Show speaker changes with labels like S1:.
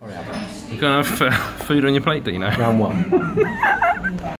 S1: You're going to have food on your plate, do you know?
S2: Round one.